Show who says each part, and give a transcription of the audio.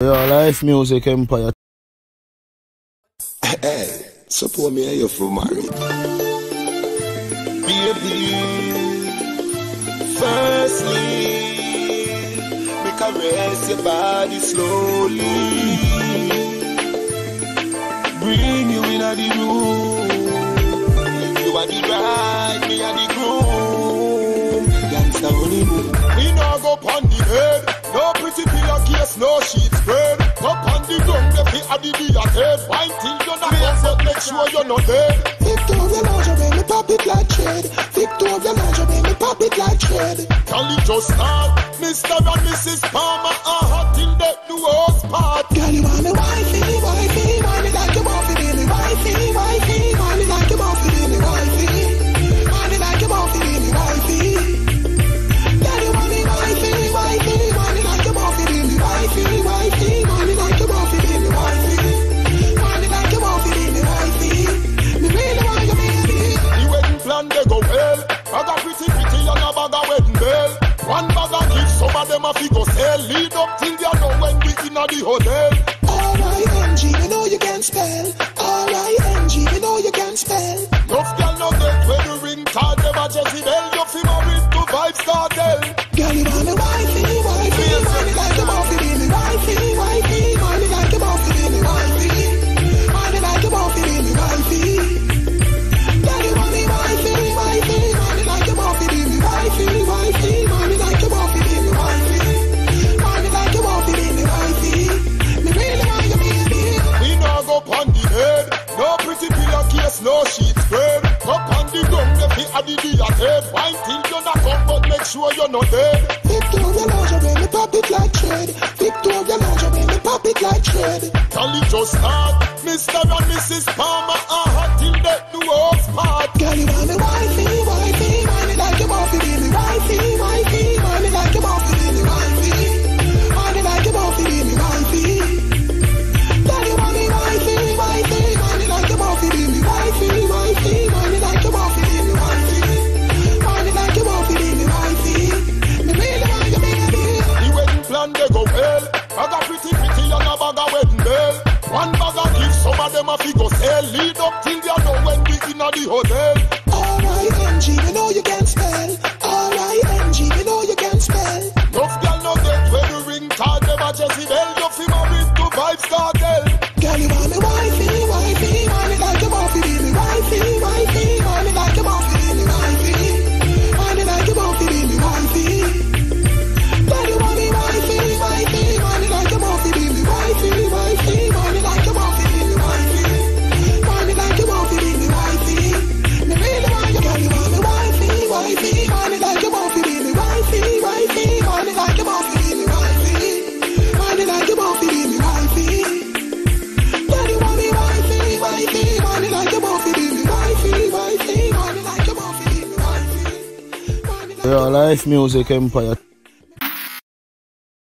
Speaker 1: Your life music empire.
Speaker 2: Eh, eh, hey, support me eh, here for married. Baby, firstly, we rest your body slowly. Bring you into the room. head. Why till you're not dead, but make sure you're not dead.
Speaker 3: Victoria lingerie, me pop it like tread. Victoria lingerie, me pop it like tread.
Speaker 2: Can you just start, Mr. of them a go sell. Lead up till know when we the hotel.
Speaker 3: R-I-N-G, you know you can spell. R-I-N-G, you know you can spell.
Speaker 2: Enough girl no get when you ring card, never Jezebel. You fi married to
Speaker 3: five star body be
Speaker 2: a head. Why till you not come, but make sure you're not dead.
Speaker 3: Victoria lingerie, me pop it like tread. your lingerie, me pop it like tread.
Speaker 2: Cali just start, Mr. and Mrs. Palmer I'm hot till death do us part.
Speaker 3: Girl, you want me
Speaker 2: wild? He go say lead up till you know when we inna the hotel.
Speaker 1: Real Life Music Empire.